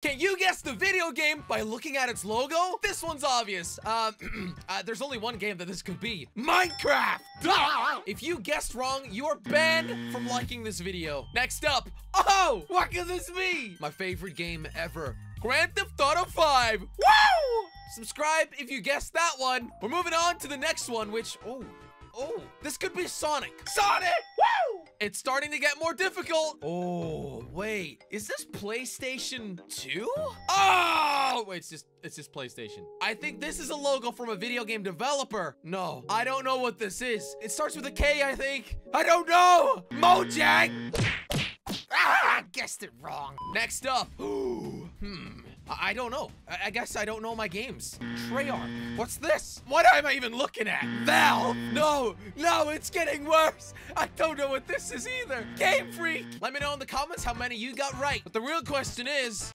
Can you guess the video game by looking at its logo? This one's obvious. Um, uh, there's only one game that this could be. Minecraft! Duh! If you guessed wrong, you are banned from liking this video. Next up, oh, what could this be? My favorite game ever. Grand Theft Auto 5. Woo! Subscribe if you guessed that one. We're moving on to the next one, which, oh, oh, this could be Sonic. Sonic! It's starting to get more difficult. Oh, wait. Is this PlayStation 2? Oh, wait, it's just it's just PlayStation. I think this is a logo from a video game developer. No, I don't know what this is. It starts with a K, I think. I don't know. Mojang. Ah, guessed it wrong. Next up. Ooh, hmm. I, I don't know. I, I guess I don't know my games. Treyarch. What's this? What am I even looking at? Valve. No, no, it's getting worse. I don't know what this is either. Game Freak. Let me know in the comments how many you got right. But the real question is,